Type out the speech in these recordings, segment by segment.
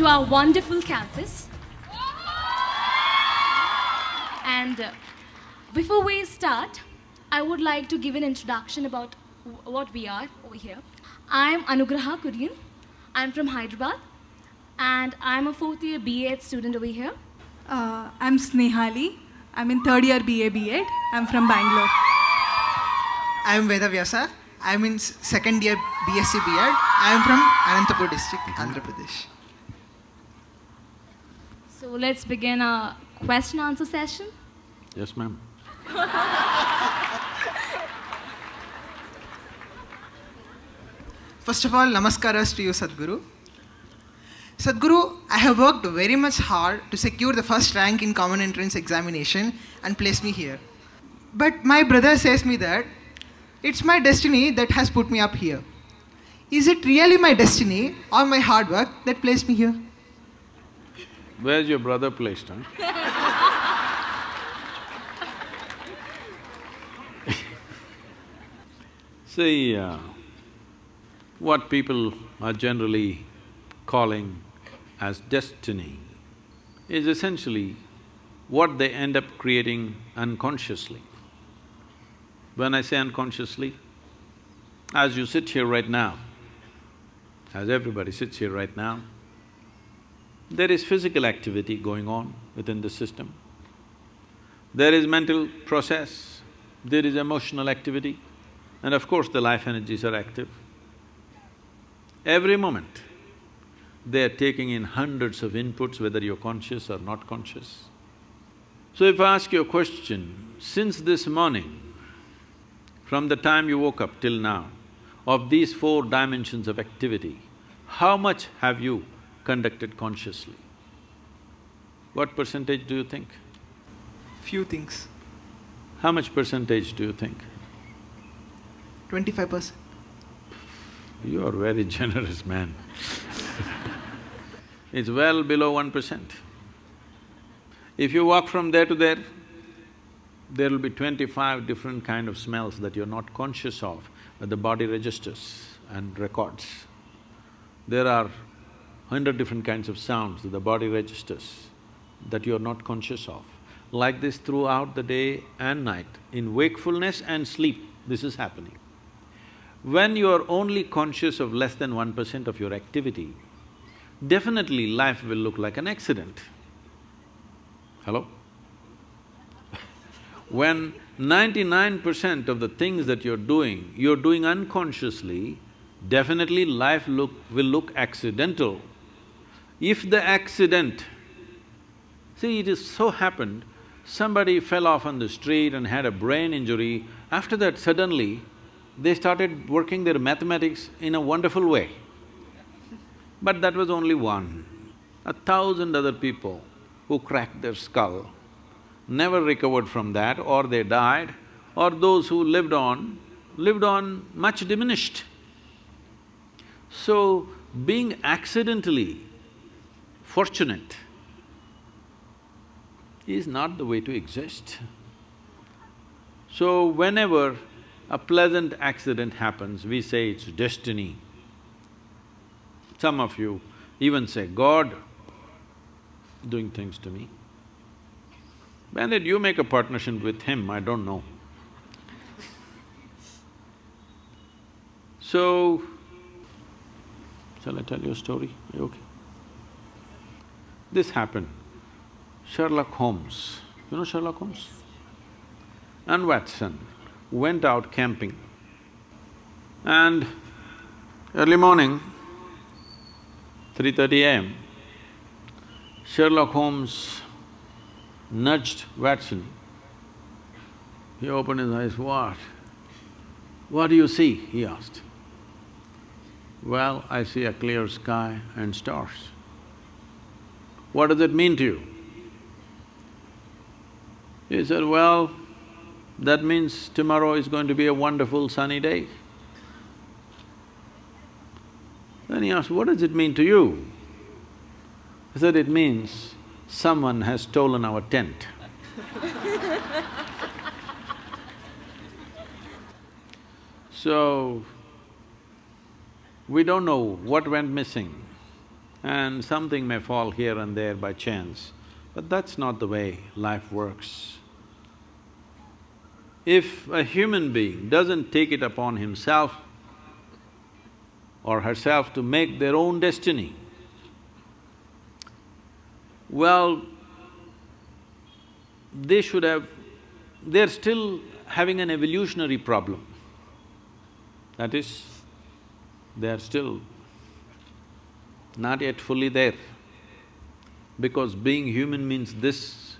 to our wonderful campus. And uh, before we start, I would like to give an introduction about w- what we are over here. I'm Anugraha Kurian. I'm from Hyderabad, and I'm a fourth year BA student over here. Uh, I'm Snehali. I'm in third year BA B.Ed. I'm from Bangalore. I am Veda Vyasa. I am in second year BSc B.Ed. I am from Anantapur district, Andhra Pradesh. So let's begin our question answer session. Yes, ma'am. First of all, namaskaras to you, Sadhguru. Sadhguru, I have worked very much hard to secure the first rank in common entrance examination and place me here. But my brother says me that it's my destiny that has put me up here. Is it really my destiny or my hard work that placed me here? Where's your brother placed, huh? See, uh, what people are generally calling as destiny is essentially what they end up creating unconsciously. When I say unconsciously, as you sit here right now, as everybody sits here right now, there is physical activity going on within the system. There is mental process, there is emotional activity, and of course the life energies are active. Every moment, they are taking in hundreds of inputs, whether you're conscious or not conscious. So if I ask you a question, since this morning, from the time you woke up till now, of these four dimensions of activity, how much have you conducted consciously? What percentage do you think? Few things. How much percentage do you think? Twenty-five percent. You are very generous man. it's well below one percent. If you walk from there to there, there will be twenty-five different kind of smells that you're not conscious of, but the body registers and records. There are hundred different kinds of sounds that the body registers that you're not conscious of. Like this throughout the day and night, in wakefulness and sleep, this is happening. When you are only conscious of less than one percent of your activity, definitely life will look like an accident. Hello? when ninety-nine percent of the things that you're doing, you're doing unconsciously, definitely life look… will look accidental. If the accident… See, it is so happened, somebody fell off on the street and had a brain injury, after that suddenly, they started working their mathematics in a wonderful way. But that was only one. A thousand other people who cracked their skull never recovered from that or they died, or those who lived on, lived on much diminished. So, being accidentally fortunate is not the way to exist. So, whenever a pleasant accident happens, we say it's destiny. Some of you even say, God doing things to me. When did you make a partnership with him? I don't know. So, shall I tell you a story? Okay? This happened. Sherlock Holmes, you know Sherlock Holmes? And Watson went out camping. And early morning, three thirty AM, Sherlock Holmes nudged Watson. He opened his eyes, what? What do you see? he asked. Well, I see a clear sky and stars. What does it mean to you? He said, well, that means tomorrow is going to be a wonderful sunny day. Then he asked, what does it mean to you? He said, it means someone has stolen our tent. So, we don't know what went missing and something may fall here and there by chance, but that's not the way life works. If a human being doesn't take it upon himself or herself to make their own destiny, well, they should have… they're still having an evolutionary problem. That is, they are still not yet fully there. Because being human means this,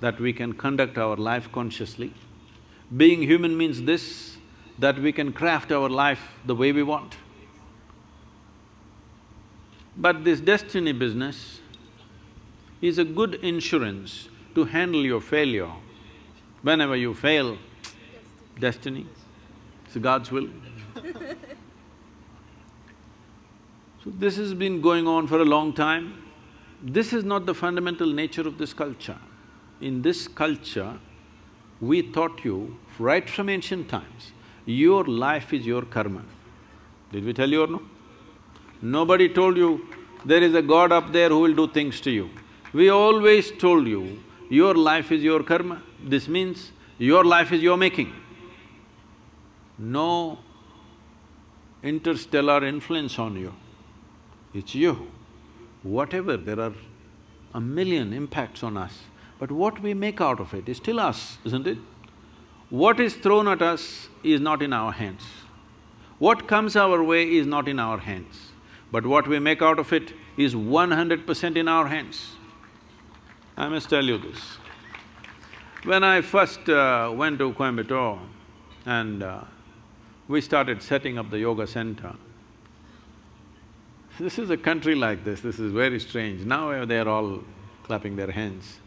that we can conduct our life consciously. Being human means this, that we can craft our life the way we want. But this destiny business is a good insurance to handle your failure. Whenever you fail, destiny, it's God's will. So this has been going on for a long time. This is not the fundamental nature of this culture. In this culture, we taught you right from ancient times, your life is your karma. Did we tell you or no? Nobody told you there is a God up there who will do things to you. We always told you, your life is your karma. This means your life is your making. No interstellar influence on you. It's you. Whatever, there are a million impacts on us, but what we make out of it is still us, isn't it? What is thrown at us is not in our hands. What comes our way is not in our hands, but what we make out of it is one hundred percent in our hands. I must tell you this. When I first uh, went to Coimbatore and uh, we started setting up the yoga center, this is a country like this, this is very strange. Now they're all clapping their hands.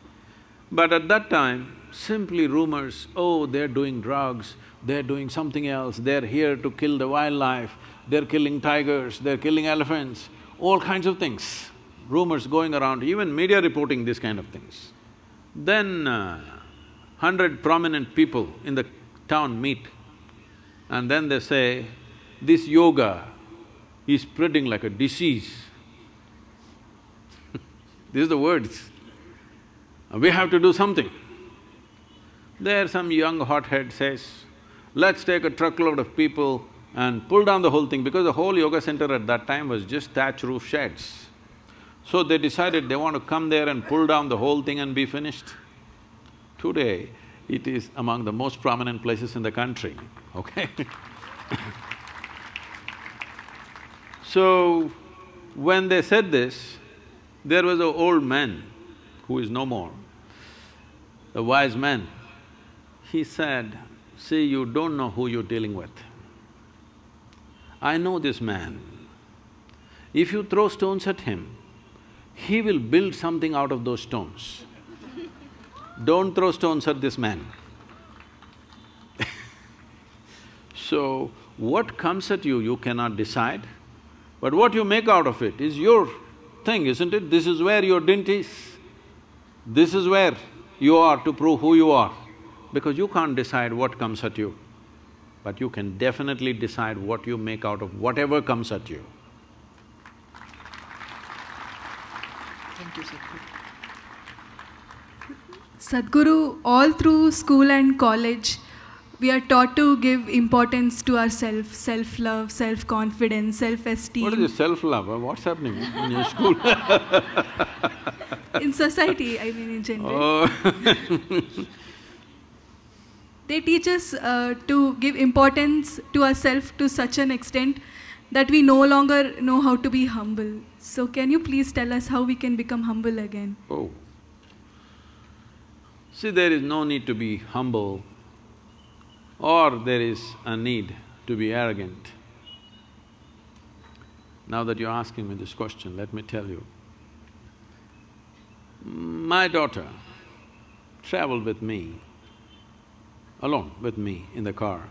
But at that time, simply rumors, oh, they're doing drugs, they're doing something else, they're here to kill the wildlife, they're killing tigers, they're killing elephants, all kinds of things. Rumors going around, even media reporting these kind of things. Then uh, hundred prominent people in the town meet and then they say, this yoga is spreading like a disease. These are the words. We have to do something. There some young hothead says, let's take a truckload of people and pull down the whole thing because the whole yoga center at that time was just thatch roof sheds. So they decided they want to come there and pull down the whole thing and be finished. Today, it is among the most prominent places in the country, okay So, when they said this, there was an old man who is no more, a wise man. He said, see, you don't know who you're dealing with. I know this man. If you throw stones at him, he will build something out of those stones. Don't throw stones at this man. so, what comes at you, you cannot decide. But what you make out of it is your thing, isn't it? This is where your dint is. This is where you are to prove who you are. Because you can't decide what comes at you, but you can definitely decide what you make out of whatever comes at you. Thank you, Sadhguru. Sadhguru, all through school and college, we are taught to give importance to ourself, self-love, self-confidence, self-esteem. What is this self-love? What's happening in your school? In society, I mean in general. Oh They teach us uh, to give importance to ourselves to such an extent that we no longer know how to be humble. So can you please tell us how we can become humble again? Oh. See, there is no need to be humble or there is a need to be arrogant. Now that you're asking me this question, let me tell you. My daughter traveled with me, alone with me in the car,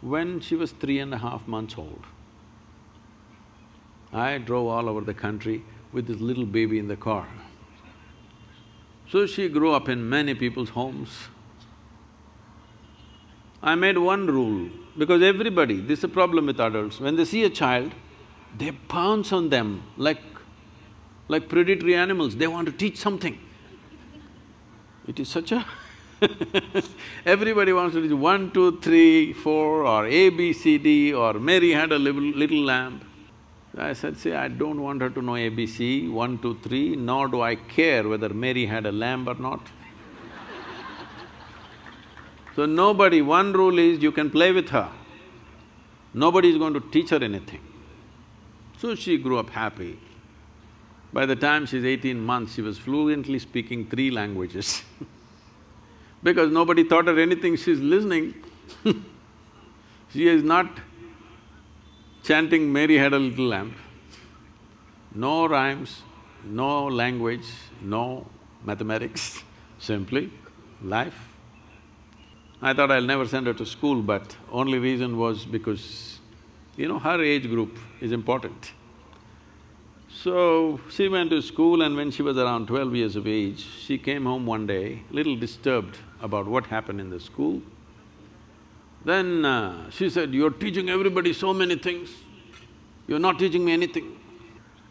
when she was three and a half months old. I drove all over the country with this little baby in the car. So she grew up in many people's homes. I made one rule, because everybody, this is a problem with adults, when they see a child, they pounce on them like, like predatory animals, they want to teach something. It is such a Everybody wants to teach one, two, three, four, or A, B, C, D, or Mary had a little, little lamb. I said, see, I don't want her to know ABC, one, two, three, nor do I care whether Mary had a lamb or not. So nobody… one rule is you can play with her. Nobody is going to teach her anything. So she grew up happy. By the time she's eighteen months, she was fluently speaking three languages because nobody taught her anything, she's listening she is not chanting Mary had a little lamb. No rhymes, no language, no mathematics, simply life. I thought I'll never send her to school, but only reason was because, you know, her age group is important. So, she went to school and when she was around twelve years of age, she came home one day, little disturbed about what happened in the school. Then uh, she said, you're teaching everybody so many things, you're not teaching me anything.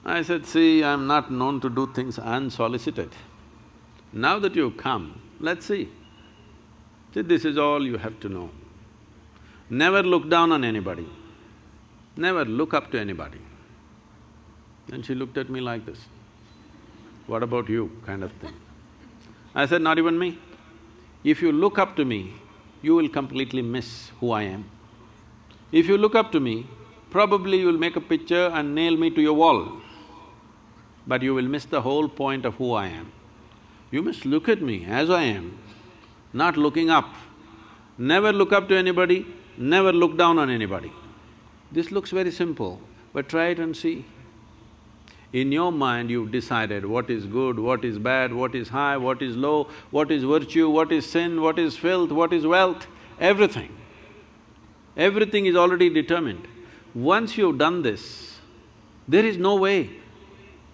I said, see, I'm not known to do things unsolicited. Now that you've come, let's see. See, this is all you have to know. Never look down on anybody, never look up to anybody. And she looked at me like this, what about you, kind of thing. I said, not even me. If you look up to me, you will completely miss who I am. If you look up to me, probably you'll make a picture and nail me to your wall, but you will miss the whole point of who I am. You must look at me as I am, not looking up. Never look up to anybody, never look down on anybody. This looks very simple, but try it and see. In your mind, you've decided what is good, what is bad, what is high, what is low, what is virtue, what is sin, what is filth, what is wealth, everything. Everything is already determined. Once you've done this, there is no way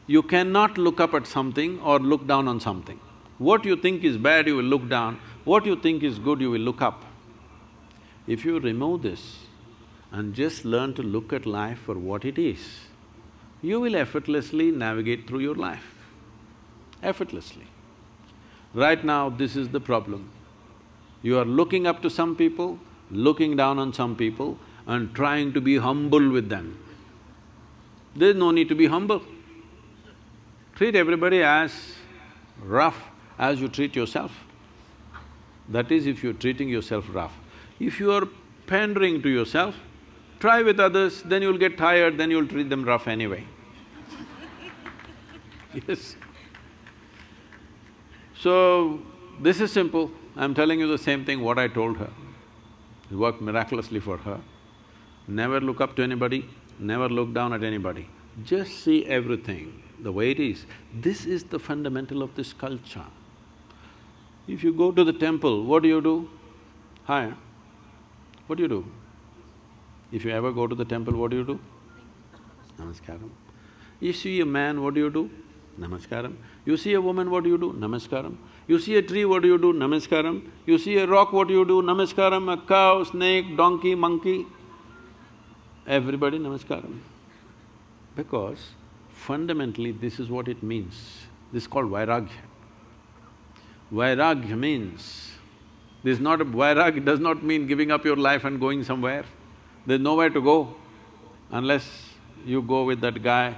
you cannot look up at something or look down on something. What you think is bad, you will look down, what you think is good, you will look up. If you remove this and just learn to look at life for what it is, you will effortlessly navigate through your life, effortlessly. Right now, this is the problem. You are looking up to some people, looking down on some people and trying to be humble with them. There's no need to be humble. Treat everybody as rough as you treat yourself. That is if you're treating yourself rough. If you are pandering to yourself, Try with others, then you'll get tired, then you'll treat them rough anyway. yes. So, this is simple. I'm telling you the same thing what I told her. It worked miraculously for her. Never look up to anybody, never look down at anybody. Just see everything the way it is. This is the fundamental of this culture. If you go to the temple, what do you do? Hi, what do you do? If you ever go to the temple, what do you do? Namaskaram. You see a man, what do you do? Namaskaram. You see a woman, what do you do? Namaskaram. You see a tree, what do you do? Namaskaram. You see a rock, what do you do? Namaskaram. A cow, snake, donkey, monkey, everybody namaskaram. Because fundamentally this is what it means. This is called vairagya. Vairagya means, this is not a… vairagya does not mean giving up your life and going somewhere. There's nowhere to go unless you go with that guy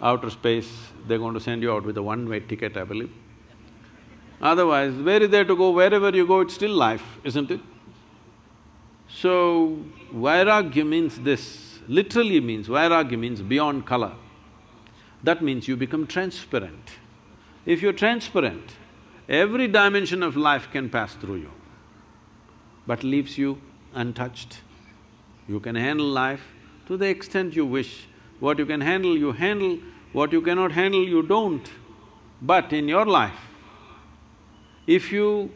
outer space, they're going to send you out with a one-way ticket, I believe. Otherwise, where is there to go? Wherever you go, it's still life, isn't it? So, vairagya means this, literally means, vairagya means beyond color. That means you become transparent. If you're transparent, every dimension of life can pass through you, but leaves you untouched. You can handle life to the extent you wish. What you can handle, you handle, what you cannot handle, you don't. But in your life, if you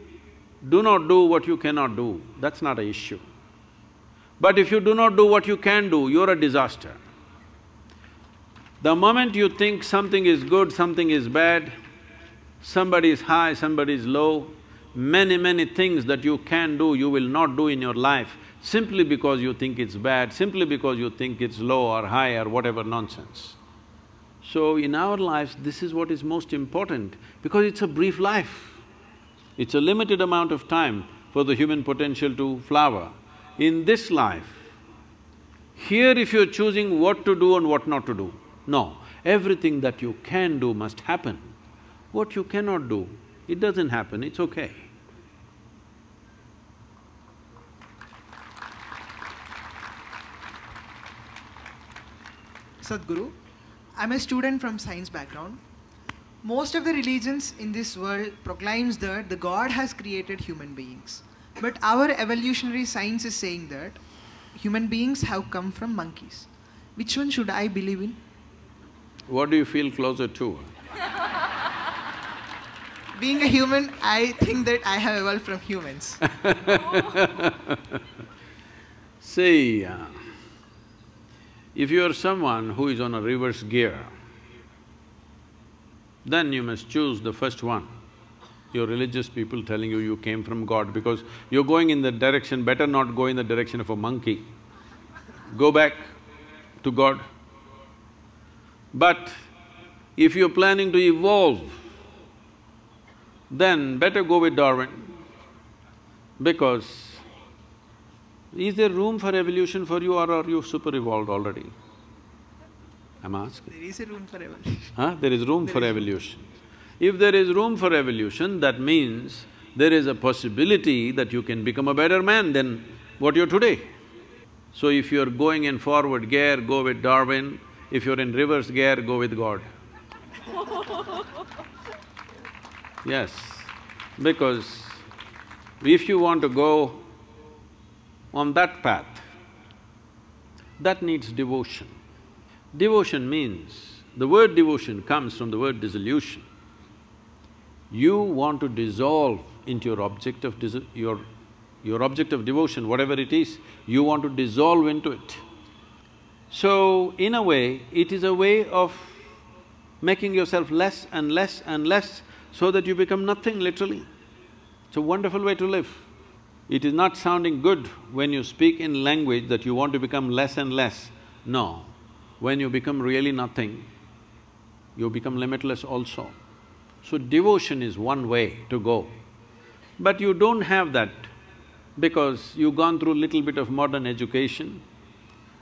do not do what you cannot do, that's not an issue. But if you do not do what you can do, you're a disaster. The moment you think something is good, something is bad, somebody is high, somebody is low, many, many things that you can do, you will not do in your life simply because you think it's bad, simply because you think it's low or high or whatever nonsense. So in our lives, this is what is most important because it's a brief life. It's a limited amount of time for the human potential to flower. In this life, here if you're choosing what to do and what not to do, no, everything that you can do must happen. What you cannot do, it doesn't happen, it's okay. Sadhguru, I'm a student from science background. Most of the religions in this world proclaims that the God has created human beings. But our evolutionary science is saying that human beings have come from monkeys. Which one should I believe in? What do you feel closer to? Being a human, I think that I have evolved from humans. See, uh, if you are someone who is on a reverse gear, then you must choose the first one. Your religious people telling you you came from God because you're going in the direction, better not go in the direction of a monkey. Go back to God. But if you're planning to evolve, then better go with Darwin because is there room for evolution for you or are you super evolved already? I'm asking. there is a room for evolution. Huh? There is room There for is evolution. If there is room for evolution, that means there is a possibility that you can become a better man than what you're today. So if you're going in forward gear, go with Darwin. If you're in reverse gear, go with God. Yes, because if you want to go on that path, that needs devotion. Devotion means, the word devotion comes from the word dissolution. You want to dissolve into your object of your… your object of devotion, whatever it is, you want to dissolve into it. So, in a way, it is a way of making yourself less and less and less so that you become nothing literally. It's a wonderful way to live. It is not sounding good when you speak in language that you want to become less and less. No, when you become really nothing, you become limitless also. So devotion is one way to go. But you don't have that because you've gone through little bit of modern education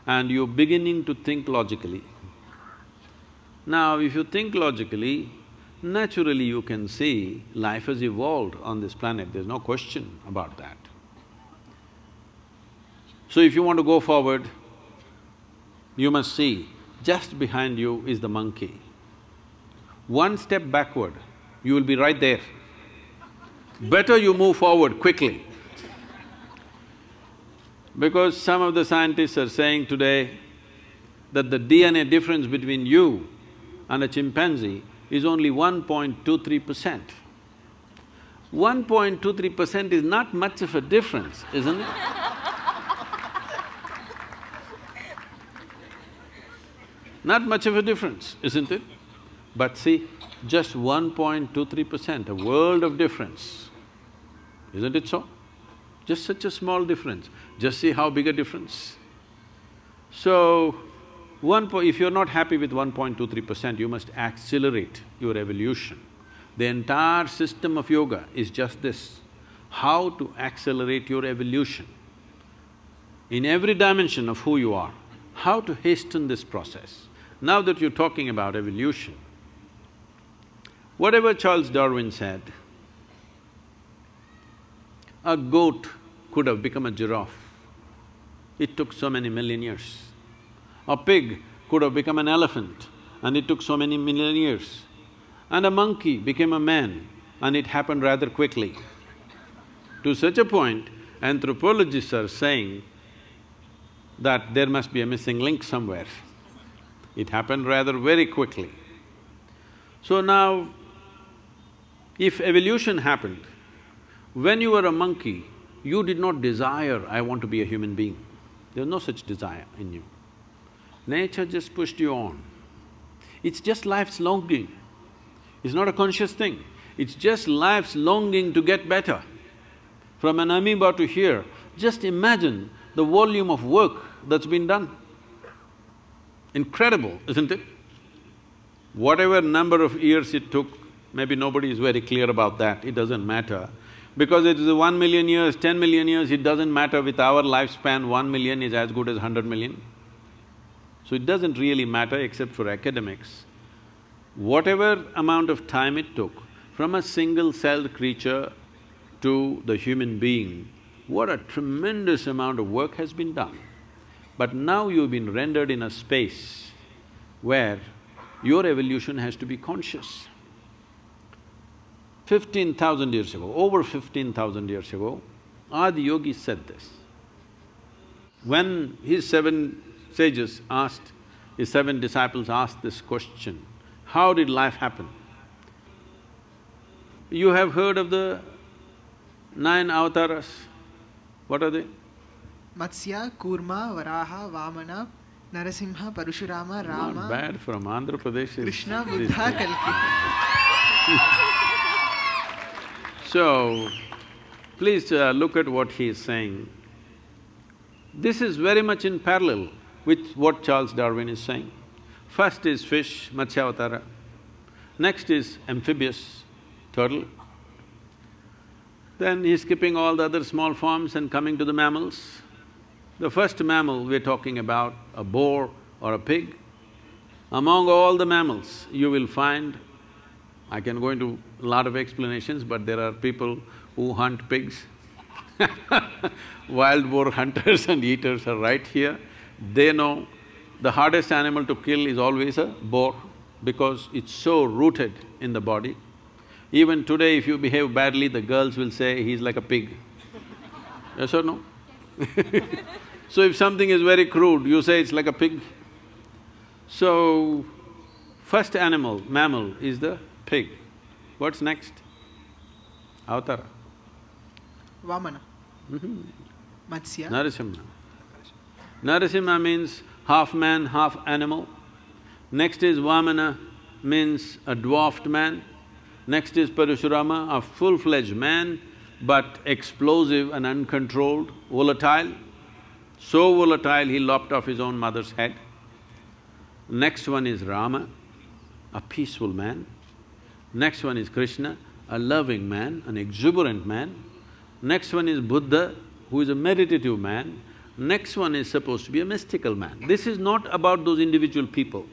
and you're beginning to think logically. Now, if you think logically, naturally you can see life has evolved on this planet, there's no question about that. So if you want to go forward, you must see, just behind you is the monkey. One step backward, you will be right there. Better you move forward quickly. Because some of the scientists are saying today that the DNA difference between you and a chimpanzee is only 1.23 percent. 1.23 percent is not much of a difference, isn't it? Not much of a difference, isn't it? But see, just 1.23 percent, a world of difference. Isn't it so? Just such a small difference, just see how big a difference. So, one if you're not happy with 1.23 percent, you must accelerate your evolution. The entire system of yoga is just this, how to accelerate your evolution. In every dimension of who you are, how to hasten this process. Now that you're talking about evolution, whatever Charles Darwin said, a goat could have become a giraffe. It took so many million years. A pig could have become an elephant and it took so many million years. And a monkey became a man and it happened rather quickly. To such a point, anthropologists are saying that there must be a missing link somewhere. It happened rather very quickly. So now, if evolution happened, when you were a monkey, you did not desire, I want to be a human being. There was no such desire in you. Nature just pushed you on. It's just life's longing. It's not a conscious thing. It's just life's longing to get better. From an amoeba to here, just imagine the volume of work that's been done. Incredible, isn't it? Whatever number of years it took, maybe nobody is very clear about that, it doesn't matter. Because it is one million years, ten million years, it doesn't matter with our lifespan, one million is as good as hundred million. So it doesn't really matter except for academics. Whatever amount of time it took, from a single-celled creature to the human being, what a tremendous amount of work has been done. But now you've been rendered in a space where your evolution has to be conscious. Fifteen thousand years ago, over fifteen thousand years ago, Adi Yogi said this. When his seven sages asked, his seven disciples asked this question, how did life happen? You have heard of the nine avatars. What are they? Matsya, Kurma, Varaha, Vamana, Narasimha, Parashurama, Not Rama, bad from Andhra Pradesh. is Krishna, Buddha. Kalki. So, please uh, look at what he is saying. This is very much in parallel with what Charles Darwin is saying. First is fish, Matsyavatara. Next is amphibious, turtle. Then he's skipping all the other small forms and coming to the mammals. The first mammal we're talking about, a boar or a pig. Among all the mammals, you will find I can go into a lot of explanations, but there are people who hunt pigs. Wild boar hunters and eaters are right here. They know the hardest animal to kill is always a boar because it's so rooted in the body. Even today, if you behave badly, the girls will say he's like a pig. Yes or no? so if something is very crude, you say it's like a pig. So, first animal, mammal, is the pig. What's next? Avatara. Vamana. Mm-hmm. Matsya. Narasimha. Narasimha means half man, half animal. Next is Vamana, means a dwarfed man. Next is Parashurama, a full-fledged man, but explosive and uncontrolled, volatile. So volatile, he lopped off his own mother's head. Next one is Rama, a peaceful man. Next one is Krishna, a loving man, an exuberant man. Next one is Buddha, who is a meditative man. Next one is supposed to be a mystical man. This is not about those individual people.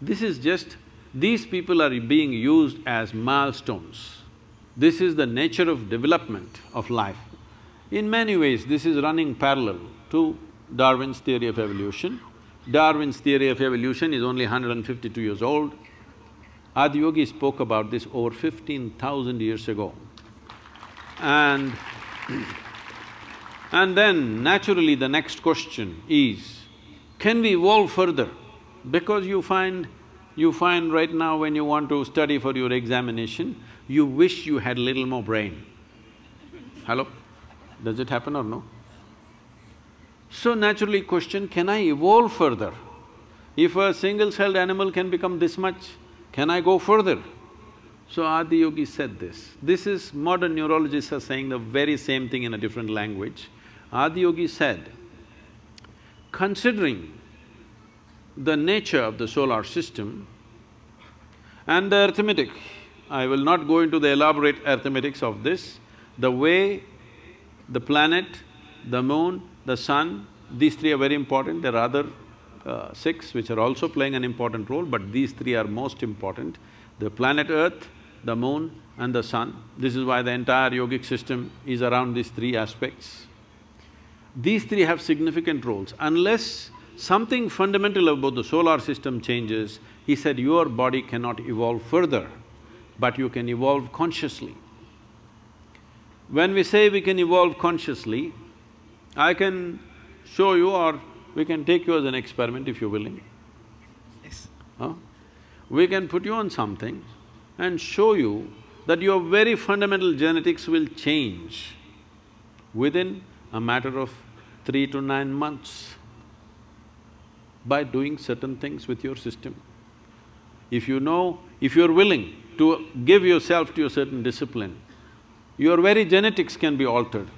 This is just, these people are being used as milestones. This is the nature of development of life. In many ways, this is running parallel to Darwin's theory of evolution. Darwin's theory of evolution is only 152 years old. Adiyogi spoke about this over fifteen thousand years ago. And and then naturally the next question is, can we evolve further? Because you find, you find right now when you want to study for your examination, you wish you had little more brain. Hello? Does it happen or no? So naturally question, can I evolve further? If a single-celled animal can become this much, can I go further? So Adi Yogi said this. This is… modern neurologists are saying the very same thing in a different language. Adi Yogi said, considering the nature of the solar system and the arithmetic, I will not go into the elaborate arithmetics of this, the way the planet, the moon, the sun, these three are very important, there are other uh, six which are also playing an important role, but these three are most important. The planet Earth, the moon and the sun. This is why the entire yogic system is around these three aspects. These three have significant roles. Unless something fundamental about the solar system changes, he said your body cannot evolve further, but you can evolve consciously. When we say we can evolve consciously, I can show you or we can take you as an experiment if you're willing. Yes. Huh? We can put you on something and show you that your very fundamental genetics will change within a matter of three to nine months by doing certain things with your system. If you know, if you're willing to give yourself to a certain discipline, your very genetics can be altered.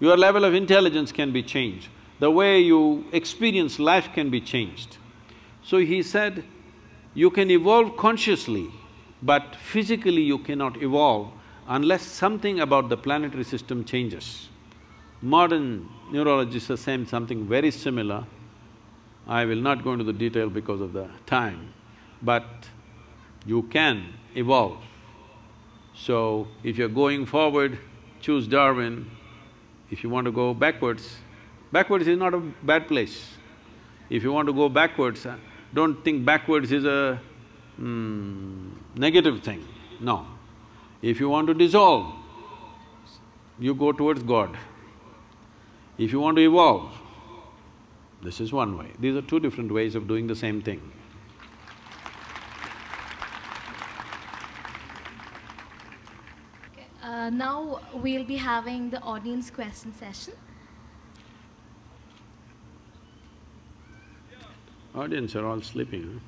Your level of intelligence can be changed. The way you experience life can be changed. So he said, you can evolve consciously, but physically you cannot evolve unless something about the planetary system changes. Modern neurologists are saying something very similar. I will not go into the detail because of the time, but you can evolve. So, if you're going forward, choose Darwin. If you want to go backwards, backwards is not a bad place. If you want to go backwards, uh, don't think backwards is a mm, negative thing, no. If you want to dissolve, you go towards God. If you want to evolve, this is one way. These are two different ways of doing the same thing. Uh, now we'll be having the audience question session. Audience are all sleeping,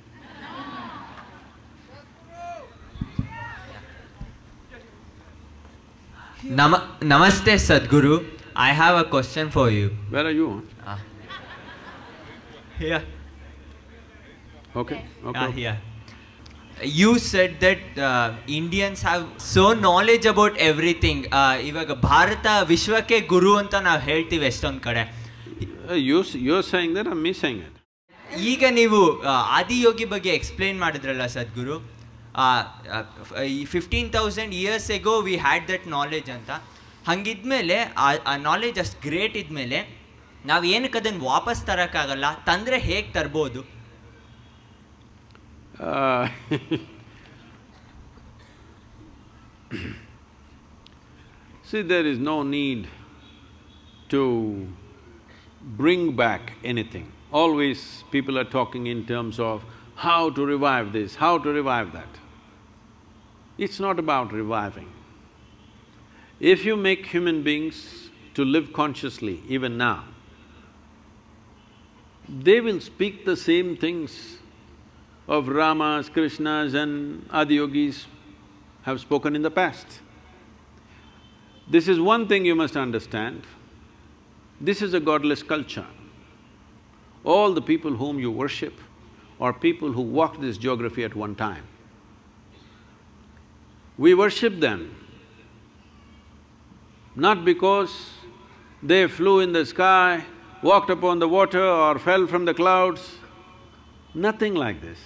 Nama Namaste Sadhguru. I have a question for you. Where are you? Ah. Here. Okay, okay. Ah, here. You said that uh, Indians have so knowledge about everything. Uh, Bharata Bharat ವಿಶ್ವಕ್ಕೆ ಗುರು ಅಂತ ನಾವು ಹೇಳ್ತೀವಿ ಎಷ್ಟೊಂದು ಕಡೆ Uh, you're saying that, I'm me saying it. ಈಗ ನೀವು ಆದಿ ಆದಿಯೋಗಿ ಬಗ್ಗೆ explain ಮಾಡಿದ್ರಲ್ಲ Sadhguru fifteen thousand years ago we had that knowledge ಅಂತ ಹಂಗಿದ್ಮೇಲೆ ಆ ಆ ನಾಲೆಜ್ ಅಷ್ಟು ಗ್ರೇಟ್ ಇದ್ಮೇಲೆ ನಾವು ಏನಕ್ಕೆ ಅದನ್ನು ವಾಪಸ್ ತರೋಕ್ಕಾಗಲ್ಲ ತಂದರೆ ಹೇಗೆ ತರ್ಬೋದು Uh, See, there is no need to bring back anything. Always people are talking in terms of how to revive this, how to revive that. It's not about reviving. If you make human beings to live consciously, even now, they will speak the same things of Ramas, Krishnas and Adiyogis have spoken in the past. This is one thing you must understand. This is a godless culture. All the people whom you worship are people who walked this geography at one time. We worship them not because they flew in the sky, walked upon the water or fell from the clouds, nothing like this.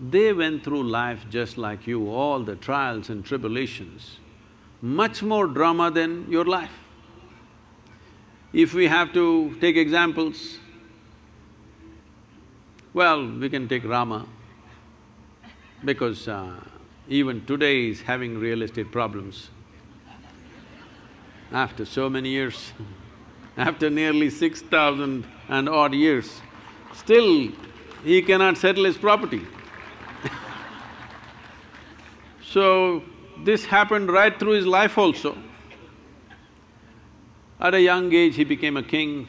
They went through life just like you, all the trials and tribulations, much more drama than your life. If we have to take examples, well, we can take Rama, because uh, even today is having real estate problems. After so many years, after nearly six thousand and odd years, still he cannot settle his property. so, this happened right through his life also. At a young age, he became a king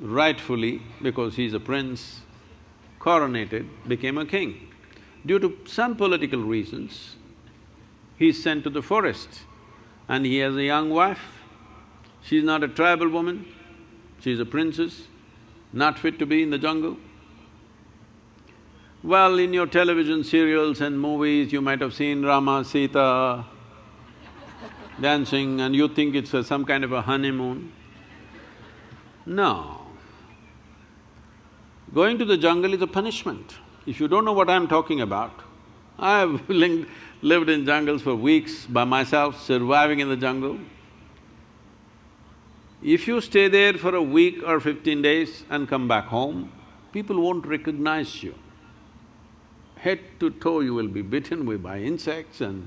rightfully because he's a prince, coronated, became a king. Due to some political reasons, he's sent to the forest and he has a young wife. She's not a tribal woman, she's a princess, not fit to be in the jungle. Well, in your television serials and movies, you might have seen Rama, Sita dancing and you think it's a, some kind of a honeymoon. No. Going to the jungle is a punishment. If you don't know what I'm talking about, I've lived in jungles for weeks by myself, surviving in the jungle. If you stay there for a week or fifteen days and come back home, people won't recognize you. Head to toe you will be bitten by insects and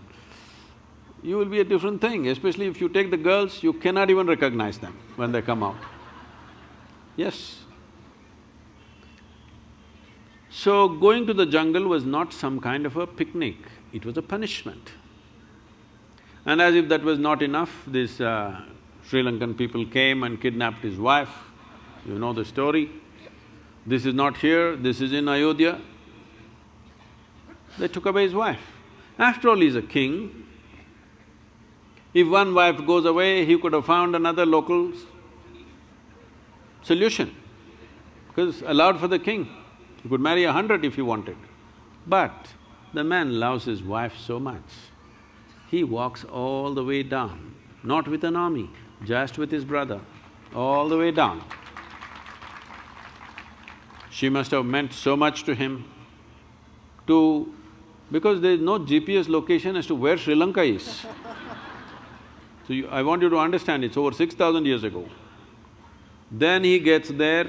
you will be a different thing, especially if you take the girls, you cannot even recognize them when they come out. Yes. So, going to the jungle was not some kind of a picnic, it was a punishment. And as if that was not enough, these uh, Sri Lankan people came and kidnapped his wife. You know the story. This is not here, this is in Ayodhya. They took away his wife. After all, he's a king. If one wife goes away, he could have found another local solution, because allowed for the king. He could marry a hundred if he wanted. But the man loves his wife so much, he walks all the way down, not with an army, just with his brother, all the way down. She must have meant so much to him to… because there is no GPS location as to where Sri Lanka is. So you, I want you to understand, it's over six thousand years ago. Then he gets there,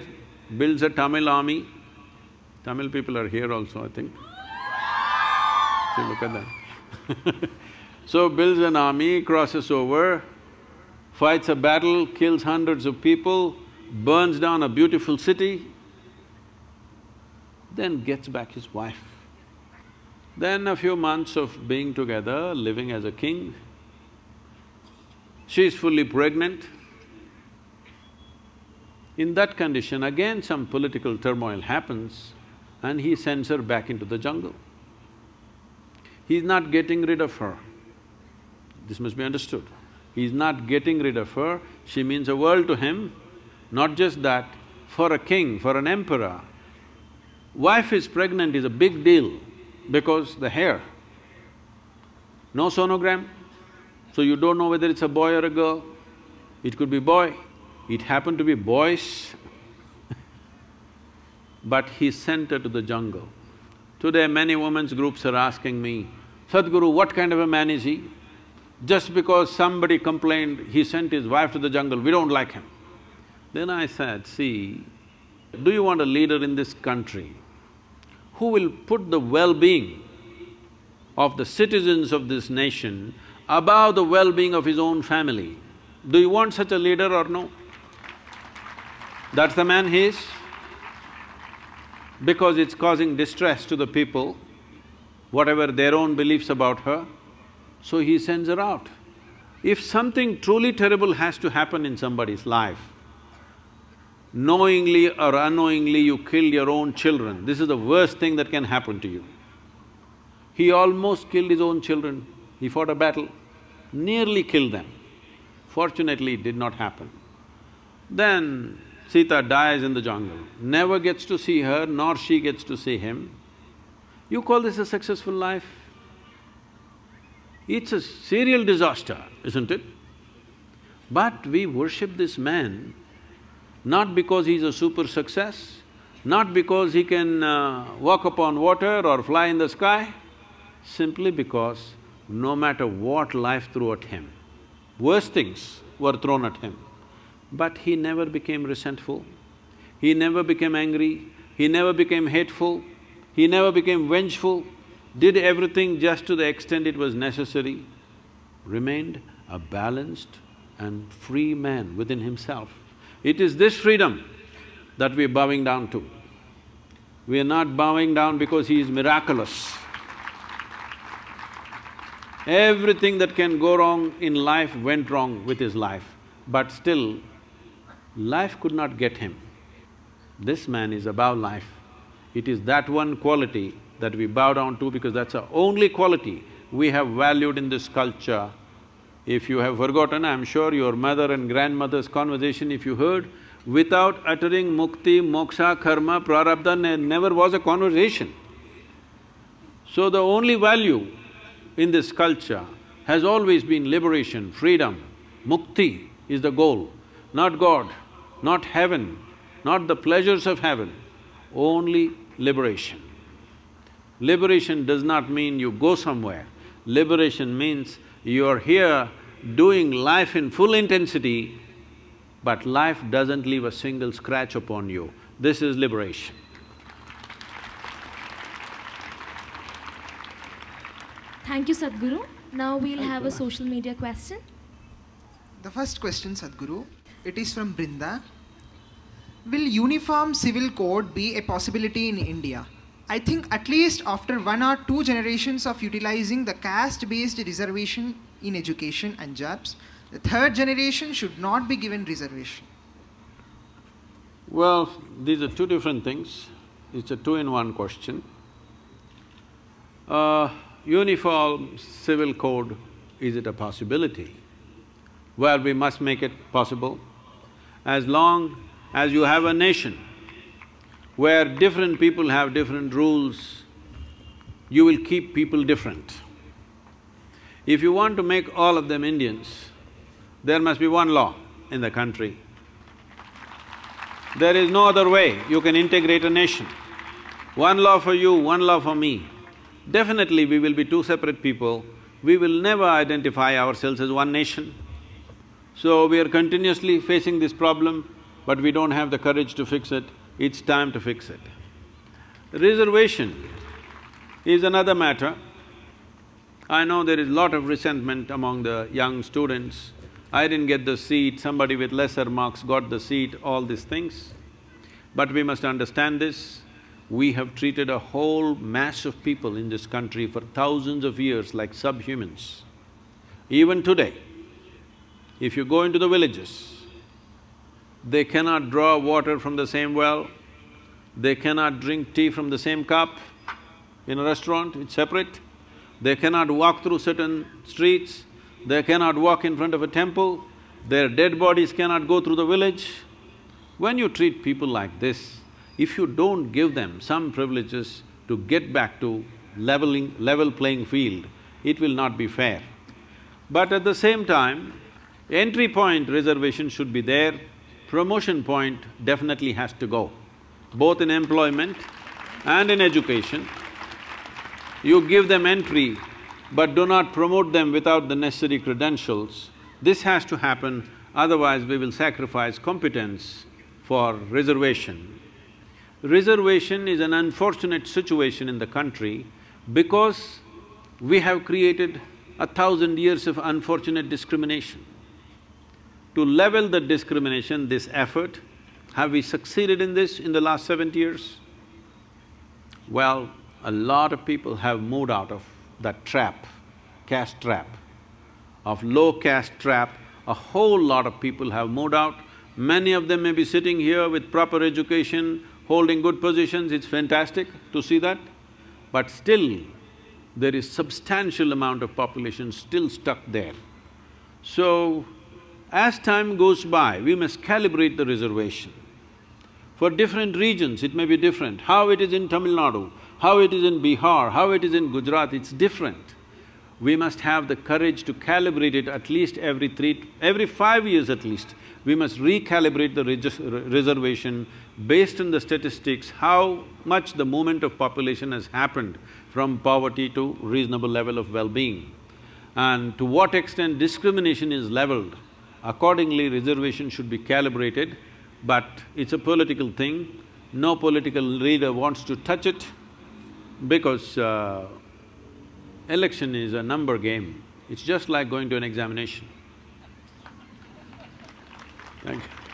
builds a Tamil army. Tamil people are here also, I think. See, look at that. so builds an army, crosses over, fights a battle, kills hundreds of people, burns down a beautiful city, then gets back his wife. Then a few months of being together, living as a king, she is fully pregnant. In that condition, again some political turmoil happens and he sends her back into the jungle. He's not getting rid of her. This must be understood. He's not getting rid of her, she means a world to him. Not just that, for a king, for an emperor, wife is pregnant is a big deal because the heir. No sonogram, so you don't know whether it's a boy or a girl. It could be boy, it happened to be boys but he sent her to the jungle. Today many women's groups are asking me, Sadhguru, what kind of a man is he? Just because somebody complained, he sent his wife to the jungle, we don't like him. Then I said, see, do you want a leader in this country who will put the well-being of the citizens of this nation above the well-being of his own family? Do you want such a leader or no? That's the man he is. Because it's causing distress to the people, whatever their own beliefs about her, so he sends her out. If something truly terrible has to happen in somebody's life, knowingly or unknowingly you killed your own children, this is the worst thing that can happen to you. He almost killed his own children, he fought a battle, nearly killed them. Fortunately, it did not happen. Then Sita dies in the jungle, never gets to see her, nor she gets to see him. You call this a successful life? It's a serial disaster, isn't it? But we worship this man not because he's a super success, not because he can uh, walk upon water or fly in the sky, simply because no matter what life threw at him, worse things were thrown at him, but he never became resentful, he never became angry, he never became hateful, he never became vengeful, did everything just to the extent it was necessary, remained a balanced and free man within himself. It is this freedom that we are bowing down to. We are not bowing down because he is miraculous. Everything that can go wrong in life went wrong with his life, but still, life could not get him. This man is above life. It is that one quality that we bow down to because that's the only quality we have valued in this culture. If you have forgotten, I'm sure your mother and grandmother's conversation, if you heard, without uttering mukti, moksha, karma, prarabdha, ne- never was a conversation. So the only value in this culture has always been liberation, freedom. Mukti is the goal, not God, not heaven, not the pleasures of heaven, only liberation. Liberation does not mean you go somewhere. Liberation means you're here doing life in full intensity, but life doesn't leave a single scratch upon you. This is liberation. Thank you, Sadhguru. Now we'll have a social media question. The first question, Sadhguru, it is from Brinda. Will uniform civil code be a possibility in India? I think at least after one or two generations of utilizing the caste-based reservation in education and jobs, the third generation should not be given reservation. Well, these are two different things. It's a two-in-one question. Uh, uniform civil code, is it a possibility? Well, we must make it possible. As long as you have a nation where different people have different rules, you will keep people different. If you want to make all of them Indians, there must be one law in the country. There is no other way you can integrate a nation. One law for you, one law for me. Definitely we will be two separate people, we will never identify ourselves as one nation. So we are continuously facing this problem, but we don't have the courage to fix it, it's time to fix it. Reservation is another matter. I know there is lot of resentment among the young students. I didn't get the seat, somebody with lesser marks got the seat, all these things. But we must understand this, we have treated a whole mass of people in this country for thousands of years like subhumans. Even today, if you go into the villages, they cannot draw water from the same well, they cannot drink tea from the same cup in a restaurant, it's separate. They cannot walk through certain streets, they cannot walk in front of a temple, their dead bodies cannot go through the village. When you treat people like this, if you don't give them some privileges to get back to leveling… level playing field, it will not be fair. But at the same time, entry point reservation should be there, promotion point definitely has to go, both in employment and in education. You give them entry, but do not promote them without the necessary credentials. This has to happen, otherwise we will sacrifice competence for reservation. Reservation is an unfortunate situation in the country because we have created a thousand years of unfortunate discrimination. To level the discrimination, this effort, have we succeeded in this in the last seventy years? Well, a lot of people have moved out of that trap, caste trap. Of low caste trap, a whole lot of people have moved out. Many of them may be sitting here with proper education, holding good positions, it's fantastic to see that. But still, there is substantial amount of population still stuck there. So, as time goes by, we must calibrate the reservation. For different regions, it may be different. How it is in Tamil Nadu, how it is in Bihar, how it is in Gujarat, it's different. We must have the courage to calibrate it at least every three… every five years at least. We must recalibrate the reservation based on the statistics, how much the movement of population has happened from poverty to reasonable level of well-being. And to what extent discrimination is leveled, accordingly reservation should be calibrated, but it's a political thing. No political leader wants to touch it because uh, election is a number game. It's just like going to an examination. Thank you.